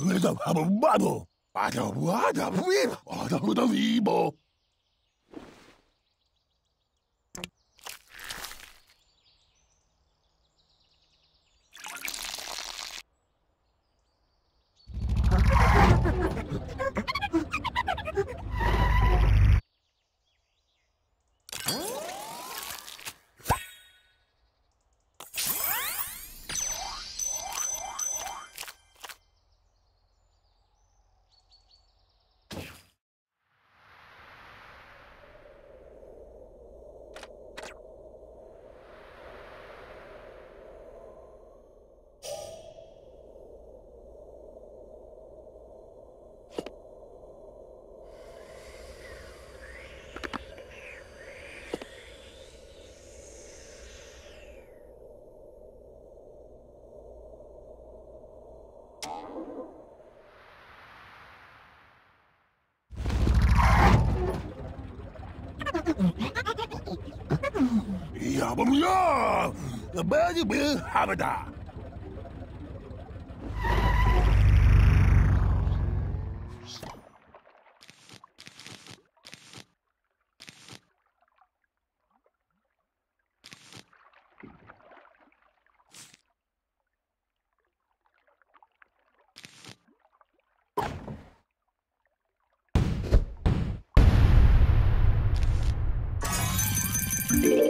Bado, bado, bado, bado, bado, bado, bado, bado, bado, album. Yeah! Buddy Bill Habada. Thank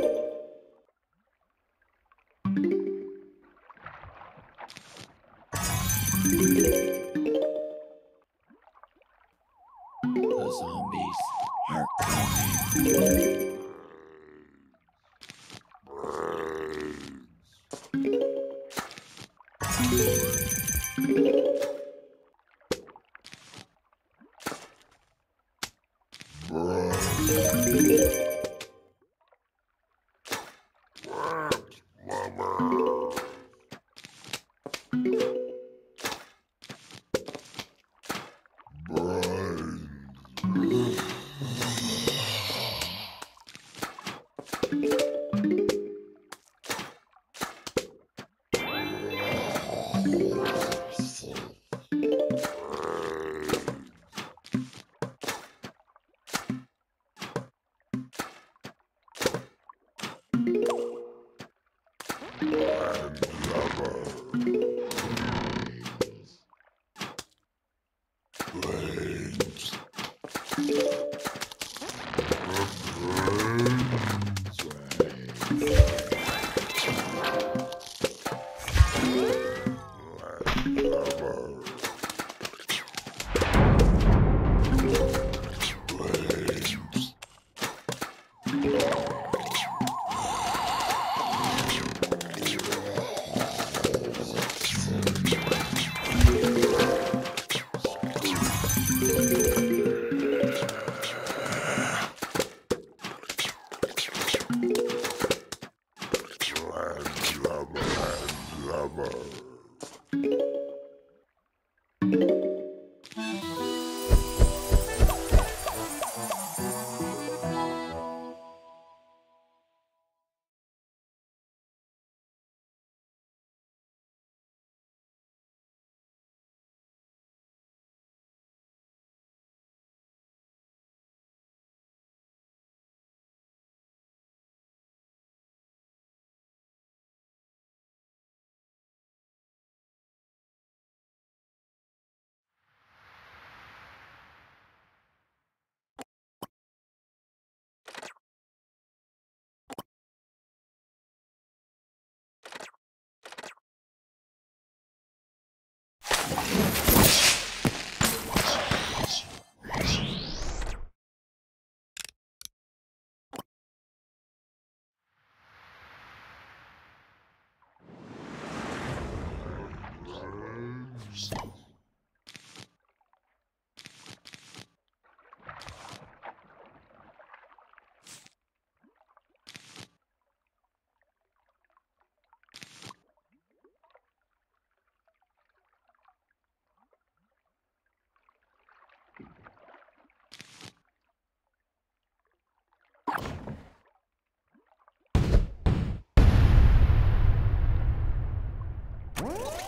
Whoa!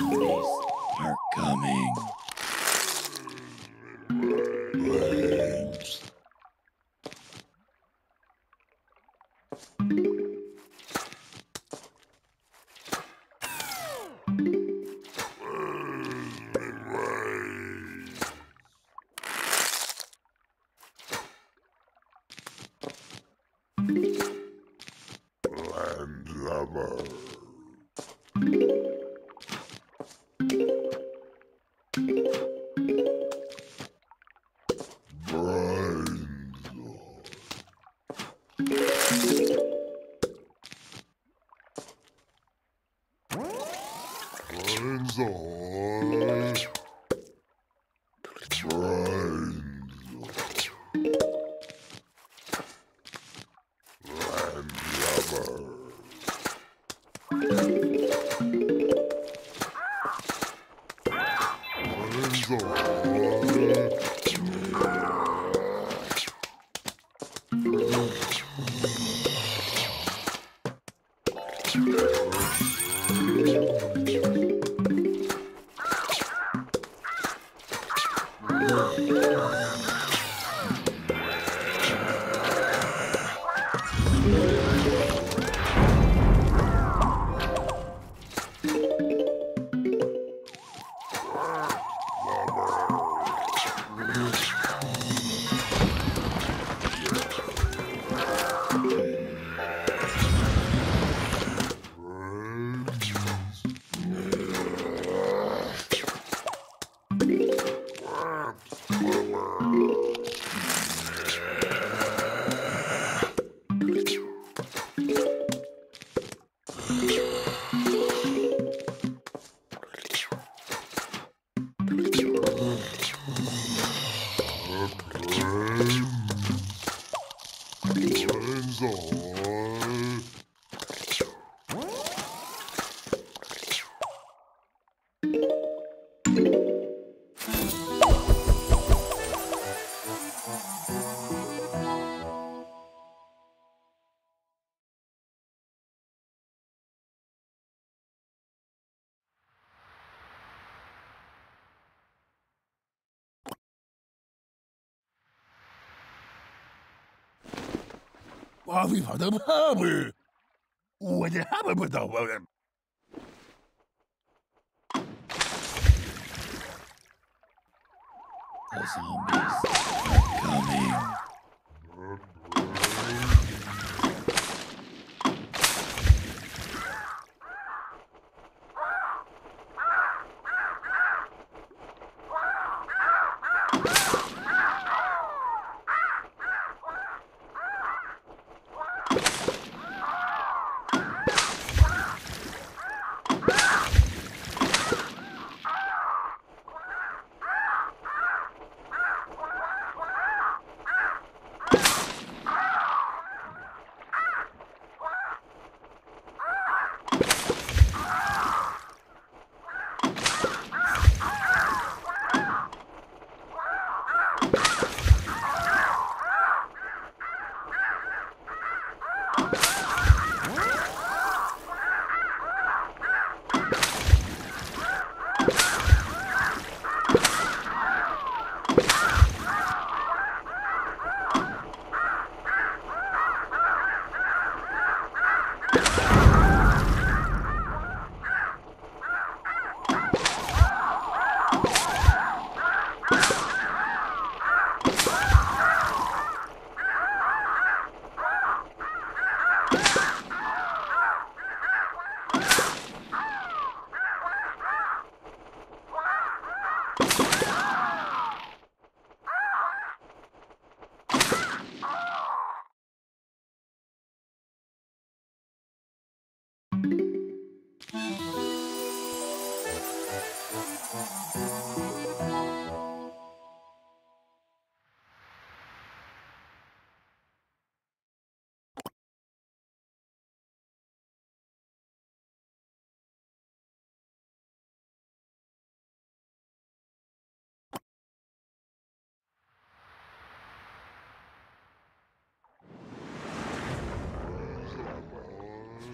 Those are coming. Landlubber. Brains. よいしょ。Brains ahoy. Har vi fått hammer? Hammer! The zombies are coming.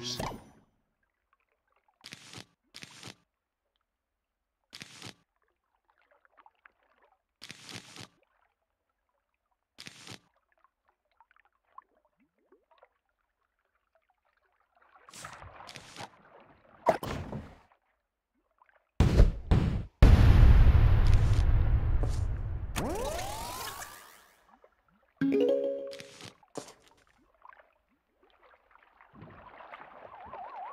years. Thank you.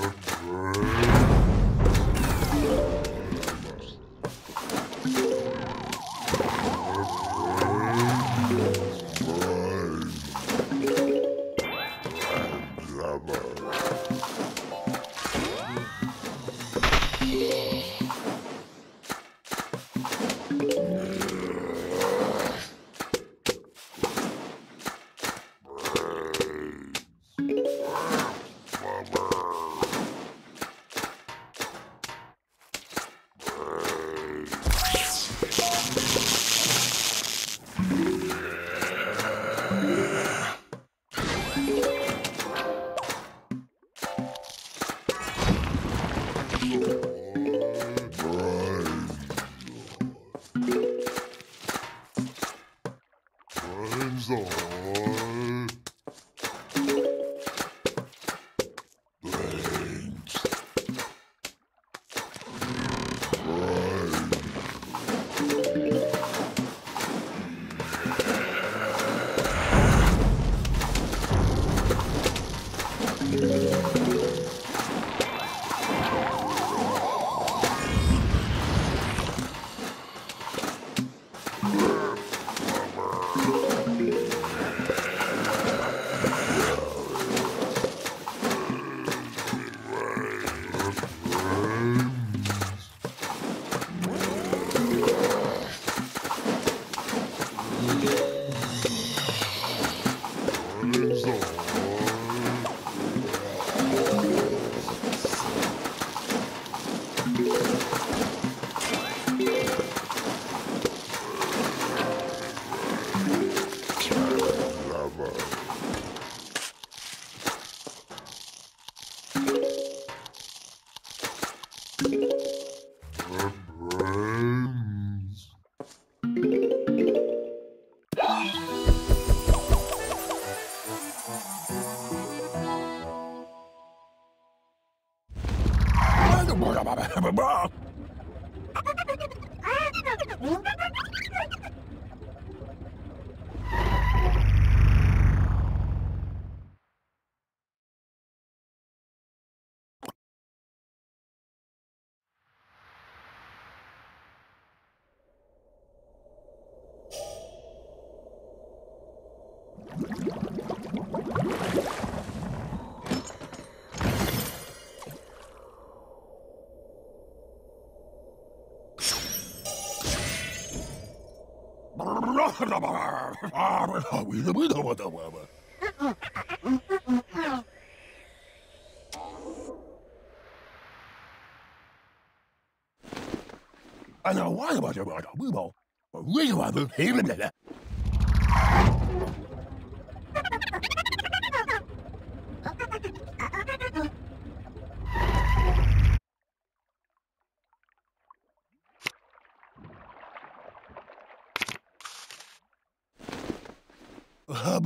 Oh, Thank you. Thank you. Bruh! أنا وانا ما جاب أنا بيبو وين ما بفهم لا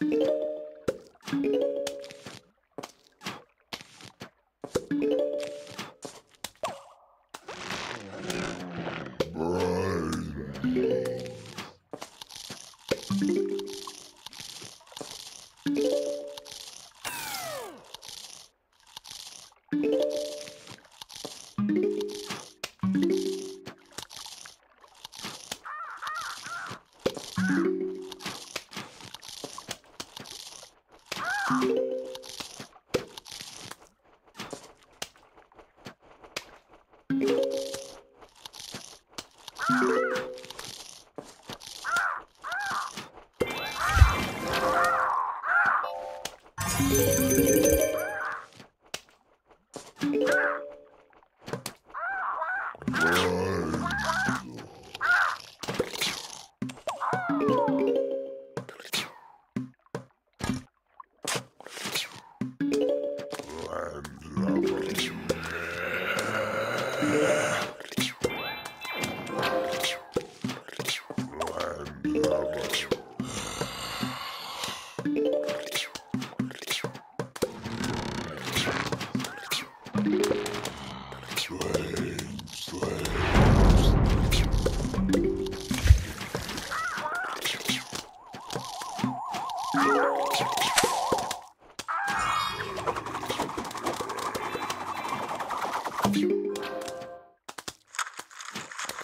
you Thank you.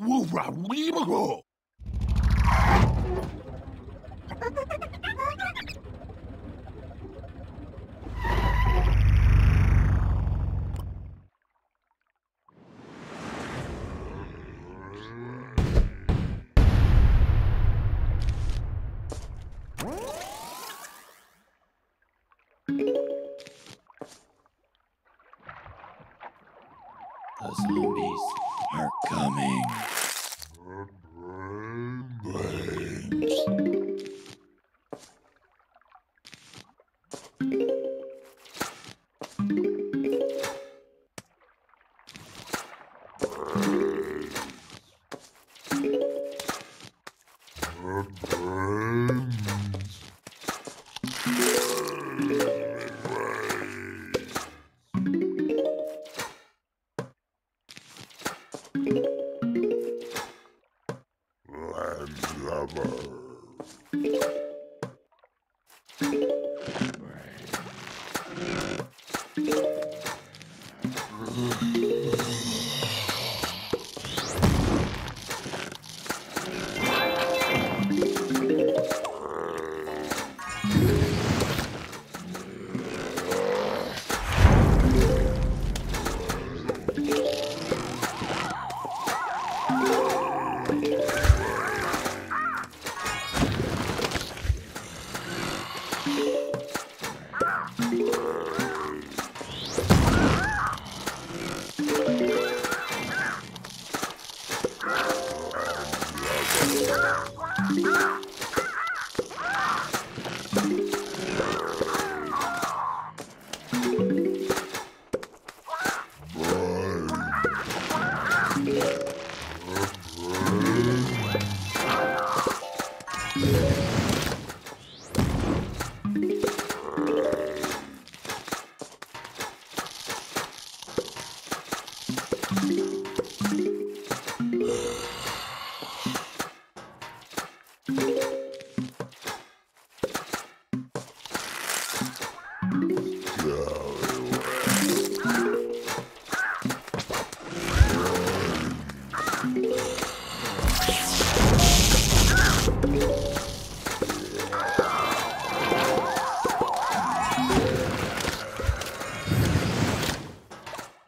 Woof, we go. The Thank you. Yeah.